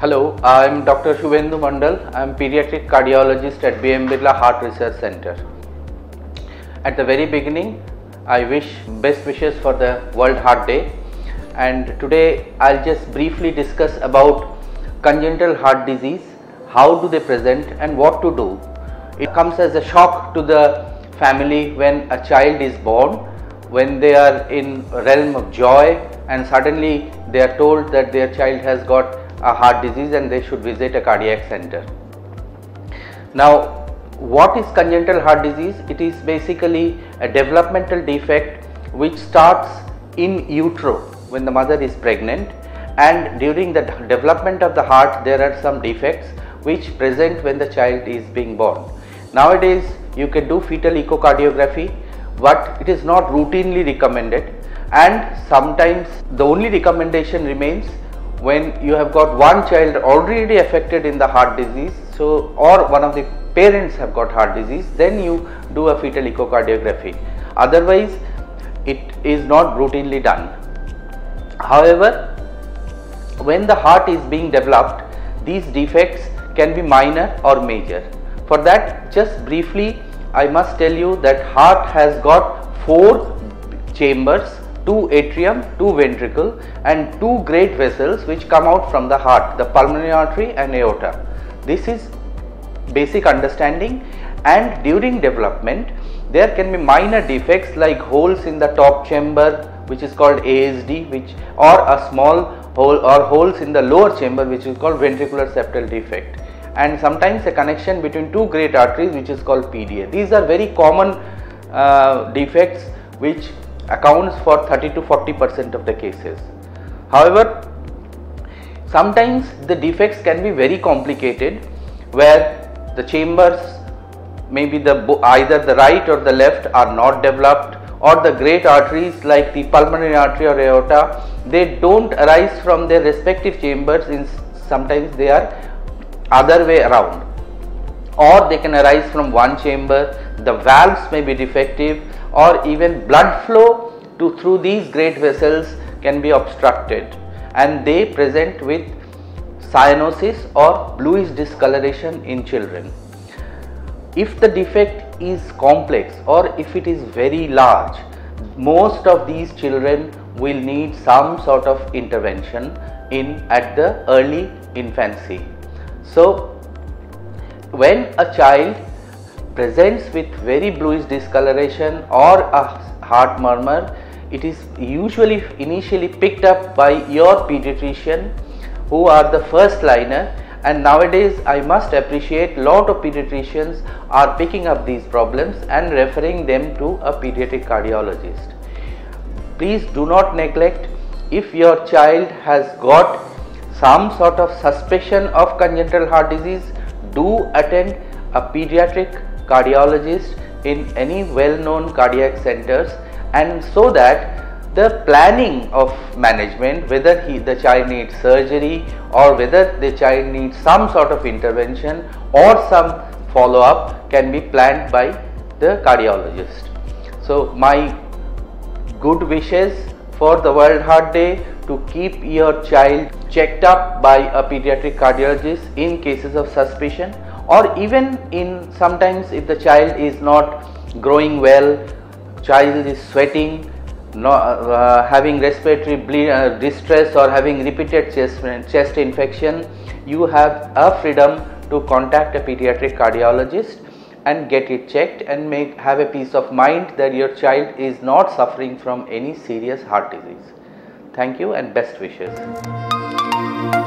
Hello, I'm Dr. Subhendu Mandal. I'm pediatric cardiologist at BM Birla Heart Research Center. At the very beginning, I wish best wishes for the World Heart Day and today I'll just briefly discuss about congenital heart disease, how do they present and what to do. It comes as a shock to the family when a child is born, when they are in realm of joy and suddenly they are told that their child has got a heart disease and they should visit a cardiac center. Now what is congenital heart disease? It is basically a developmental defect which starts in utero when the mother is pregnant and during the development of the heart there are some defects which present when the child is being born. Nowadays you can do fetal echocardiography but it is not routinely recommended and sometimes the only recommendation remains when you have got one child already affected in the heart disease so or one of the parents have got heart disease then you do a fetal echocardiography. Otherwise it is not routinely done. However when the heart is being developed these defects can be minor or major. For that just briefly I must tell you that heart has got four chambers two atrium, two ventricle and two great vessels which come out from the heart, the pulmonary artery and aorta. This is basic understanding and during development there can be minor defects like holes in the top chamber which is called ASD which or a small hole or holes in the lower chamber which is called ventricular septal defect and sometimes a connection between two great arteries which is called PDA. These are very common uh, defects which accounts for 30 to 40 percent of the cases. However, sometimes the defects can be very complicated where the chambers maybe the either the right or the left are not developed or the great arteries like the pulmonary artery or aorta they don't arise from their respective chambers in sometimes they are other way around or they can arise from one chamber the valves may be defective or even blood flow to through these great vessels can be obstructed and they present with cyanosis or bluish discoloration in children. If the defect is complex or if it is very large, most of these children will need some sort of intervention in at the early infancy. So, when a child presents with very bluish discoloration or a heart murmur, it is usually initially picked up by your pediatrician who are the first liner and nowadays I must appreciate lot of pediatricians are picking up these problems and referring them to a pediatric cardiologist. Please do not neglect if your child has got some sort of suspicion of congenital heart disease do attend a pediatric cardiologist in any well known cardiac centers and so that the planning of management whether he, the child needs surgery or whether the child needs some sort of intervention or some follow up can be planned by the cardiologist. So my good wishes for the World Heart Day to keep your child checked up by a pediatric cardiologist in cases of suspicion or even in sometimes if the child is not growing well, child is sweating, uh, having respiratory uh, distress or having repeated chest, chest infection, you have a freedom to contact a pediatric cardiologist and get it checked and make have a peace of mind that your child is not suffering from any serious heart disease. Thank you and best wishes.